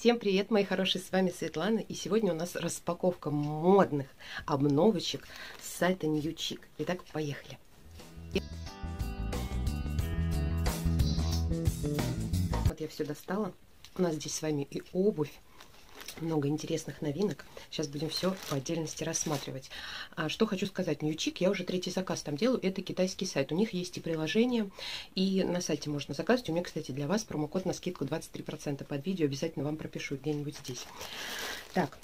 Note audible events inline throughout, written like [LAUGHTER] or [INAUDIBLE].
Всем привет, мои хорошие, с вами Светлана, и сегодня у нас распаковка модных обновочек с сайта Newchick. Итак, поехали. Вот я все достала. У нас здесь с вами и обувь, много интересных новинок. Сейчас будем все по отдельности рассматривать. А, что хочу сказать, Newchick, я уже третий заказ там делаю, это китайский сайт. У них есть и приложение, и на сайте можно заказать. У меня, кстати, для вас промокод на скидку 23% под видео, обязательно вам пропишу где-нибудь здесь. Так,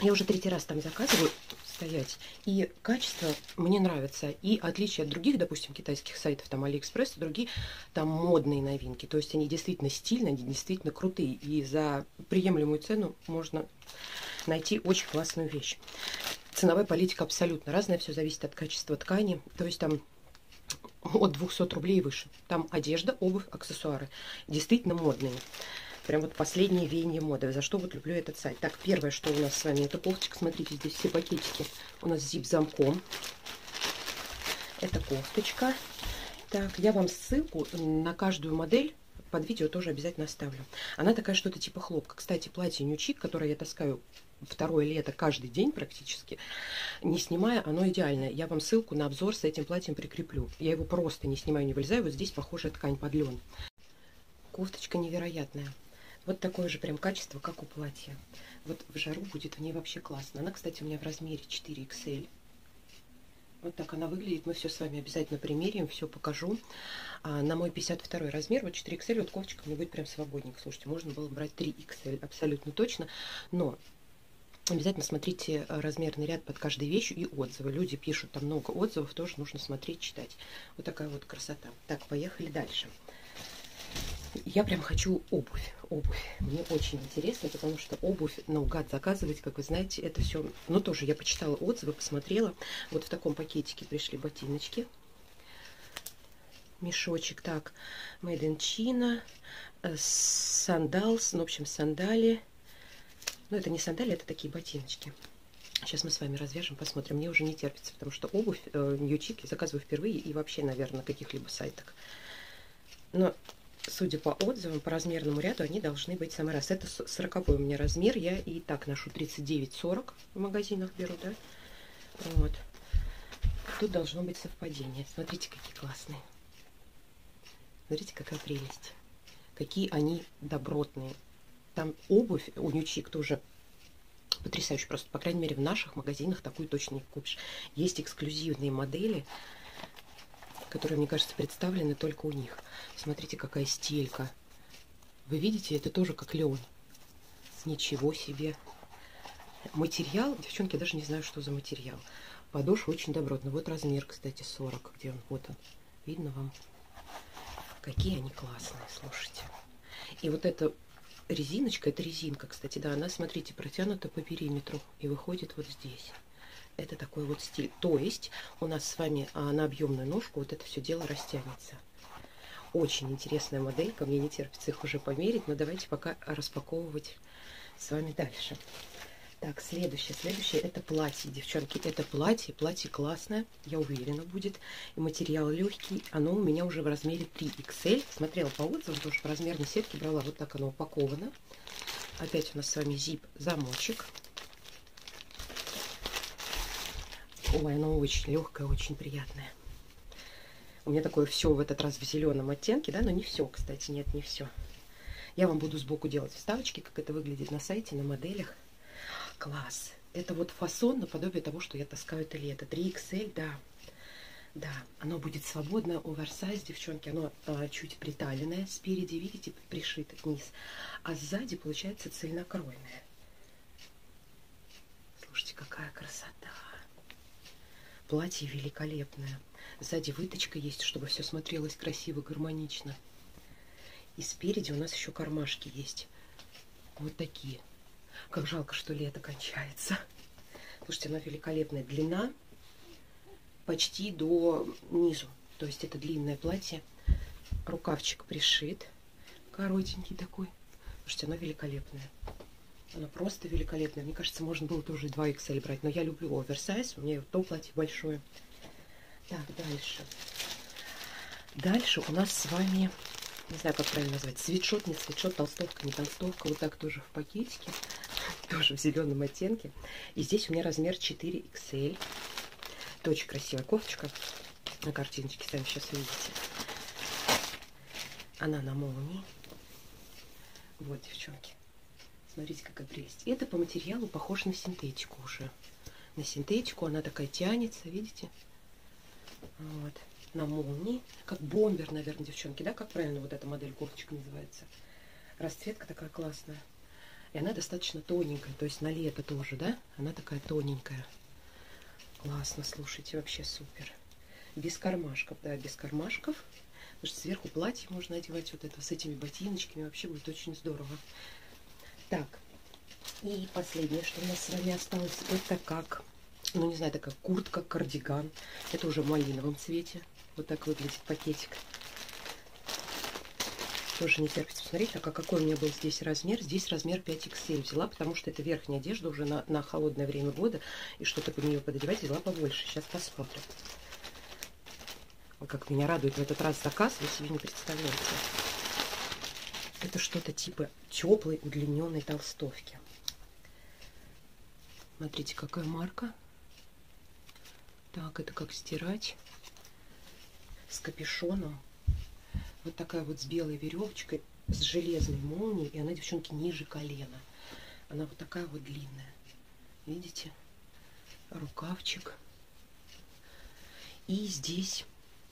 я уже третий раз там заказываю стоять. И качество мне нравится. И отличие от других, допустим, китайских сайтов, там Алиэкспресс и другие, там модные новинки. То есть они действительно стильные, они действительно крутые. И за приемлемую цену можно найти очень классную вещь. Ценовая политика абсолютно разная, все зависит от качества ткани. То есть там от 200 рублей и выше. Там одежда, обувь, аксессуары. Действительно модные. Прям вот последнее веяние моды. За что вот люблю этот сайт. Так, первое, что у нас с вами, это кофточка. Смотрите, здесь все пакетики. У нас зип-замком. Это кофточка. Так, я вам ссылку на каждую модель под видео тоже обязательно оставлю. Она такая что-то типа хлопка. Кстати, платье Нючик, которое я таскаю второе лето каждый день практически, не снимая, оно идеальное. Я вам ссылку на обзор с этим платьем прикреплю. Я его просто не снимаю, не вылезаю. Вот здесь похожая ткань под лен. Кофточка невероятная. Вот такое же прям качество, как у платья. Вот в жару будет в ней вообще классно. Она, кстати, у меня в размере 4XL. Вот так она выглядит. Мы все с вами обязательно примерим, все покажу. А, на мой 52 размер, вот 4XL, вот кофточка мне будет прям свободненько. Слушайте, можно было брать 3XL, абсолютно точно. Но обязательно смотрите размерный ряд под каждой вещью и отзывы. Люди пишут там много отзывов, тоже нужно смотреть, читать. Вот такая вот красота. Так, поехали дальше. Я прям хочу обувь. Обувь. Мне очень интересно, потому что обувь наугад заказывать, как вы знаете, это все... Ну, тоже я почитала отзывы, посмотрела. Вот в таком пакетике пришли ботиночки. Мешочек. Так, Made in China. Сандалс. Ну, в общем, сандали. Но это не сандали, это такие ботиночки. Сейчас мы с вами развяжем, посмотрим. Мне уже не терпится, потому что обувь э, Ньючик заказываю впервые и вообще, наверное, на каких-либо сайтах. Но судя по отзывам, по размерному ряду, они должны быть самый раз. Это 40 у меня размер. Я и так ношу 39-40 в магазинах беру, да? Вот. Тут должно быть совпадение. Смотрите, какие классные. Смотрите, какая прелесть. Какие они добротные. Там обувь у Нючик тоже потрясающая. Просто, по крайней мере, в наших магазинах такую точно не купишь. Есть эксклюзивные модели которые, мне кажется, представлены только у них. Смотрите, какая стелька. Вы видите, это тоже как лен. Ничего себе. Материал, девчонки, я даже не знаю, что за материал. Подошва очень добротная. Вот размер, кстати, 40. Где он? Вот он. Видно вам? Какие они классные, слушайте. И вот эта резиночка, это резинка, кстати, да, она, смотрите, протянута по периметру и выходит вот здесь это такой вот стиль. То есть у нас с вами а, на объемную ножку вот это все дело растянется. Очень интересная моделька, мне не терпится их уже померить, но давайте пока распаковывать с вами дальше. Так, следующее, следующее это платье, девчонки, это платье, платье классное, я уверена будет, и материал легкий, оно у меня уже в размере 3XL, смотрела по отзывам, тоже по размерной сетке брала, вот так оно упаковано. Опять у нас с вами zip Ой, оно очень легкое, очень приятное. У меня такое все в этот раз в зеленом оттенке, да, но не все, кстати, нет, не все. Я вам буду сбоку делать вставочки, как это выглядит на сайте, на моделях. Класс. Это вот фасон наподобие того, что я таскаю это лето. 3XL, да. Да, оно будет свободно, оверсайз, девчонки, оно а, чуть приталенное. Спереди, видите, пришито вниз. А сзади получается цельнокройное. Слушайте, какая красота. Платье великолепное. Сзади выточка есть, чтобы все смотрелось красиво, гармонично. И спереди у нас еще кармашки есть. Вот такие. Как жалко, что лето кончается. Слушайте, она великолепная. Длина почти до низу. То есть это длинное платье. Рукавчик пришит. Коротенький такой. Слушайте, оно великолепное. Она просто великолепная. Мне кажется, можно было тоже 2 XL брать. Но я люблю оверсайз. У меня то платье большое. Так, дальше. Дальше у нас с вами не знаю, как правильно назвать, свитшот, не свитшот, толстовка, не толстовка, вот так тоже в пакетике, [LAUGHS] тоже в зеленом оттенке. И здесь у меня размер 4XL. Это очень красивая кофточка на картиночке, сами сейчас увидите. Она на молнии. Вот, девчонки. Смотрите, какая прелесть. Это по материалу похож на синтетику уже. На синтетику она такая тянется, видите? Вот. На молнии. Как бомбер, наверное, девчонки, да? Как правильно вот эта модель кофточка называется? Расцветка такая классная. И она достаточно тоненькая. То есть на лето тоже, да? Она такая тоненькая. Классно, слушайте, вообще супер. Без кармашков, да, без кармашков. Потому что сверху платье можно одевать вот это с этими ботиночками. Вообще будет очень здорово. Так, и последнее, что у нас с вами осталось, это как, ну не знаю, это как куртка, кардиган. Это уже в малиновом цвете. Вот так выглядит пакетик. Тоже не терпится посмотреть, так а какой у меня был здесь размер. Здесь размер 5XL взяла, потому что это верхняя одежда уже на, на холодное время года. И что-то под нее пододевать взяла побольше. Сейчас посмотрим. Как меня радует в этот раз заказ, вы себе не представляете. Это что-то типа теплой удлиненной толстовки. Смотрите, какая марка. Так, это как стирать. С капюшоном. Вот такая вот с белой веревочкой, с железной молнией. И она, девчонки, ниже колена. Она вот такая вот длинная. Видите? Рукавчик. И здесь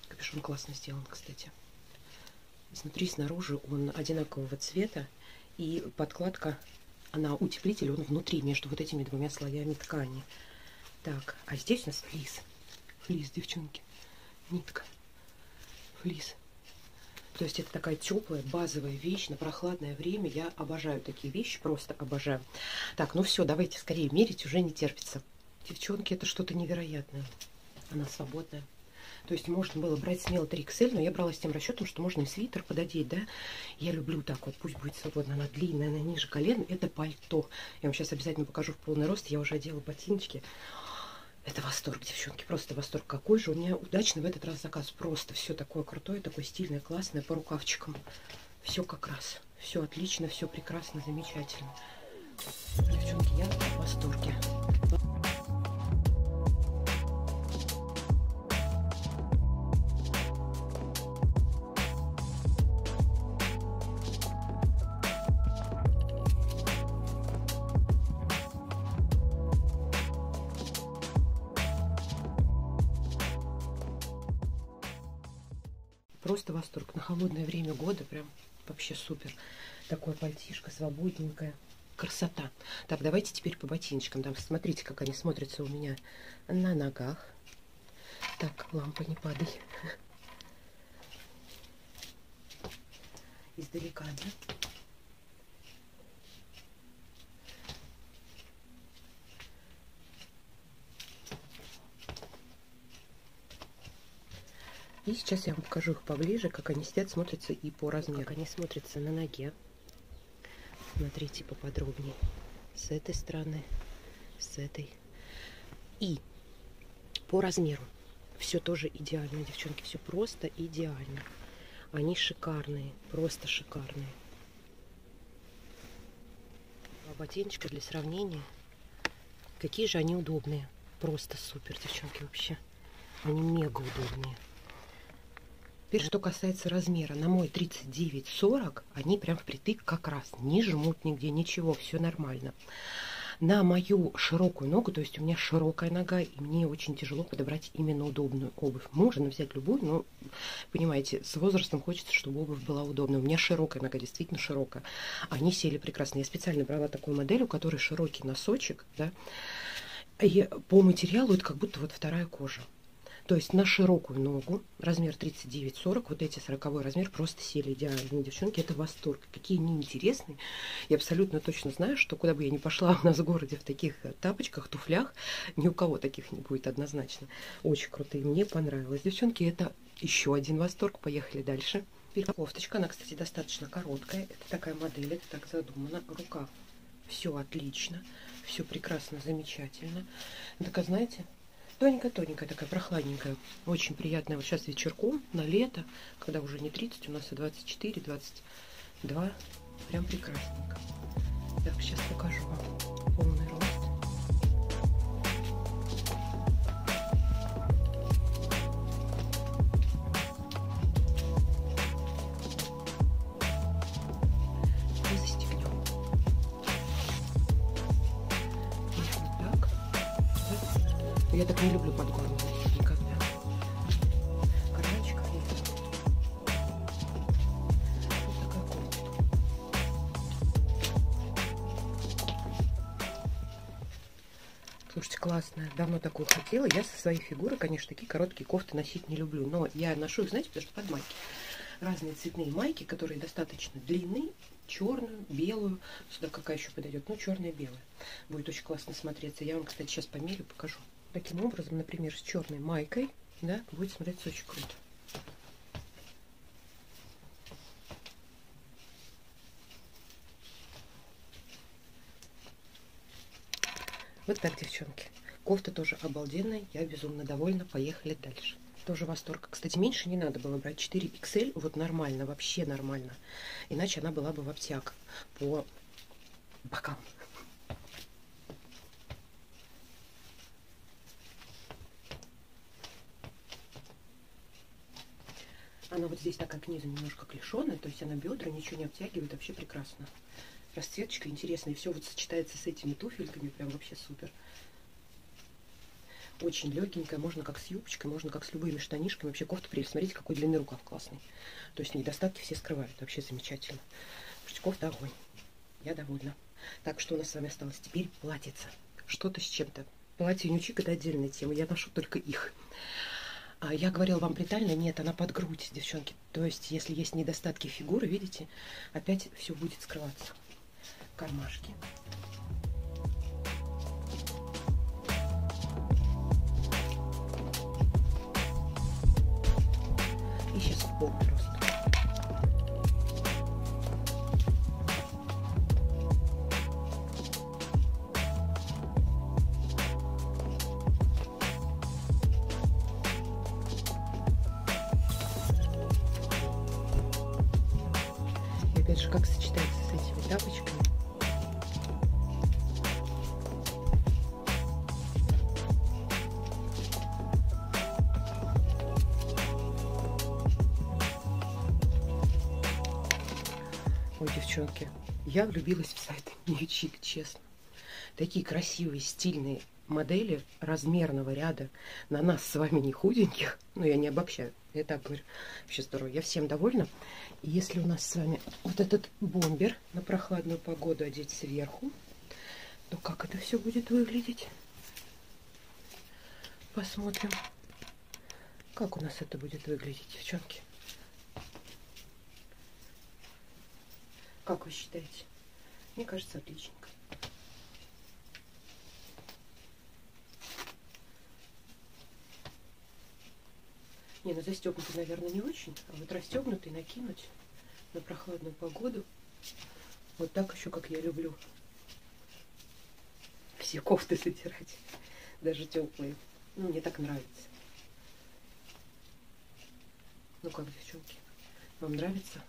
Капюшон классно сделан, кстати. Изнутри, снаружи он одинакового цвета. И подкладка, она утеплитель, он внутри, между вот этими двумя слоями ткани. Так, а здесь у нас флис. Флис, девчонки. Нитка. Флис. То есть это такая теплая, базовая вещь на прохладное время. Я обожаю такие вещи, просто обожаю. Так, ну все, давайте скорее мерить, уже не терпится. Девчонки, это что-то невероятное. Она свободная. То есть можно было брать смело 3XL, но я брала с тем расчетом, что можно и свитер пододеть, да. Я люблю так вот, пусть будет свободно, она длинная, она ниже колен. Это пальто. Я вам сейчас обязательно покажу в полный рост. Я уже одела ботиночки. Это восторг, девчонки, просто восторг. Какой же у меня удачный в этот раз заказ. Просто все такое крутое, такое стильное, классное, по рукавчикам. Все как раз. Все отлично, все прекрасно, замечательно. Девчонки, я в восторге. Просто восторг. На холодное время года прям вообще супер. Такое пальтишко свободненькое. Красота. Так, давайте теперь по ботиночкам. Там, смотрите, как они смотрятся у меня на ногах. Так, лампа не падай. [LAUGHS] Издалека, да? И сейчас я вам покажу их поближе, как они сидят, смотрятся и по размеру. Как они смотрятся на ноге. Смотрите поподробнее. С этой стороны, с этой. И по размеру. Все тоже идеально, девчонки. Все просто идеально. Они шикарные, просто шикарные. А ботиночка для сравнения. Какие же они удобные. Просто супер, девчонки, вообще. Они мега удобные. Теперь, что касается размера, на мой 39-40, они прям впритык как раз, не жмут нигде, ничего, все нормально. На мою широкую ногу, то есть у меня широкая нога, и мне очень тяжело подобрать именно удобную обувь. Можно взять любую, но, понимаете, с возрастом хочется, чтобы обувь была удобная. У меня широкая нога, действительно широкая. Они сели прекрасно. Я специально брала такую модель, у которой широкий носочек, да, и по материалу это как будто вот вторая кожа. То есть на широкую ногу, размер 39-40, вот эти 40 размер просто сели идеально. Девчонки, это восторг. Какие они интересные. Я абсолютно точно знаю, что куда бы я ни пошла [LAUGHS] у нас в городе в таких тапочках, туфлях, ни у кого таких не будет однозначно. Очень крутые. Мне понравилось. Девчонки, это еще один восторг. Поехали дальше. Кофточка, она, кстати, достаточно короткая. Это такая модель, это так задумано. Рукав. Все отлично. Все прекрасно, замечательно. Такая, знаете, Тоненькая-тоненькая такая, прохладненькая. Очень приятная. Вот сейчас вечерком, на лето, когда уже не 30, у нас и 24, 22. Прям прекрасненько. Так, сейчас покажу вам полный рост. Я так не люблю под горло такая кофта. Слушайте, классная. Давно такую хотела. Я со своей фигурой, конечно, такие короткие кофты носить не люблю. Но я ношу их, знаете, потому что под майки. Разные цветные майки, которые достаточно длинные, черную, белую. Сюда какая еще подойдет? Ну, черная, белая. Будет очень классно смотреться. Я вам, кстати, сейчас померю, покажу таким образом, например, с черной майкой, да, будет смотреться очень круто. Вот так, девчонки. Кофта тоже обалденная, я безумно довольна. Поехали дальше. Тоже восторг. Кстати, меньше не надо было брать 4 XL, вот нормально, вообще нормально. Иначе она была бы в обтяг по бокам. Она вот здесь такая к низу немножко клешеная, то есть она бедра ничего не обтягивает, вообще прекрасно. Расцветочка интересная, и все вот сочетается с этими туфельками, прям вообще супер. Очень легенькая, можно как с юбочкой, можно как с любыми штанишками. Вообще кофта прелесть. Смотрите, какой длинный рукав классный. То есть недостатки все скрывают. Вообще замечательно. Слушайте, кофта огонь. Я довольна. Так, что у нас с вами осталось? Теперь платьице. Что-то с чем-то. Платье нючик это отдельная тема. Я ношу только их. А я говорила вам бритально, нет, она под грудь, девчонки. То есть, если есть недостатки фигуры, видите, опять все будет скрываться. Кармашки. И сейчас в опять же, как сочетается с этими тапочками. Ой, девчонки, я влюбилась в сайт Ньючик, честно. Такие красивые, стильные модели размерного ряда на нас с вами не худеньких, но я не обобщаю, я так говорю, вообще здорово, я всем довольна. И если у нас с вами вот этот бомбер на прохладную погоду одеть сверху, то как это все будет выглядеть? Посмотрим, как у нас это будет выглядеть, девчонки. Как вы считаете? Мне кажется, отличненько. Не, ну застегнутый, наверное, не очень. А вот расстегнутый накинуть на прохладную погоду. Вот так еще, как я люблю. Все кофты затирать. [LAUGHS] Даже теплые. Ну, мне так нравится. Ну как, девчонки, вам нравится?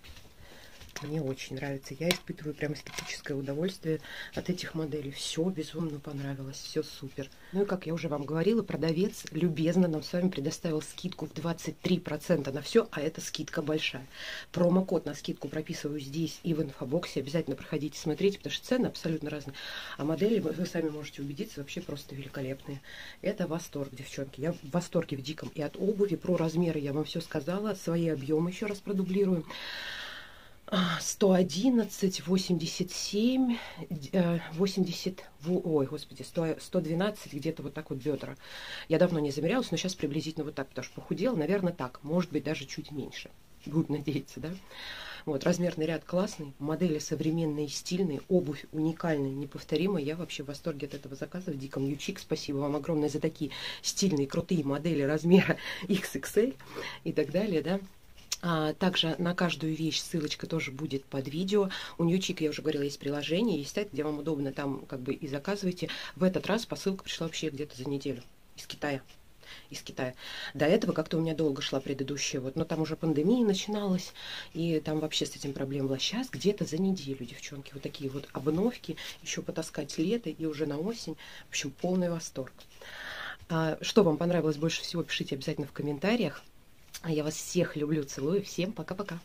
Мне очень нравится. Я испытываю прям эстетическое удовольствие от этих моделей. Все безумно понравилось. Все супер. Ну и как я уже вам говорила, продавец любезно нам с вами предоставил скидку в 23% на все, а это скидка большая. Промокод на скидку прописываю здесь и в инфобоксе. Обязательно проходите, смотрите, потому что цены абсолютно разные. А модели, вы сами можете убедиться, вообще просто великолепные. Это восторг, девчонки. Я в восторге в диком и от обуви. Про размеры я вам все сказала. Свои объемы еще раз продублирую. 111, 87, 80, ой, господи, 100, 112, где-то вот так вот бедра. Я давно не замерялась, но сейчас приблизительно вот так, потому что похудела, наверное, так, может быть, даже чуть меньше. Буду надеяться, да? Вот, размерный ряд классный, модели современные, стильные, обувь уникальная, неповторимая. Я вообще в восторге от этого заказа в Диком Ючик. Спасибо вам огромное за такие стильные, крутые модели размера [LAUGHS] XXL и так далее, да? А, также на каждую вещь ссылочка тоже будет под видео. У Ньючик, я уже говорила, есть приложение, есть сайт, где вам удобно там как бы и заказывайте. В этот раз посылка пришла вообще где-то за неделю. из Китая из Китая. До этого как-то у меня долго шла предыдущая, вот, но там уже пандемия начиналась, и там вообще с этим проблем была. Сейчас где-то за неделю, девчонки, вот такие вот обновки, еще потаскать лето и уже на осень. В общем, полный восторг. А, что вам понравилось больше всего, пишите обязательно в комментариях. А я вас всех люблю, целую. Всем пока-пока.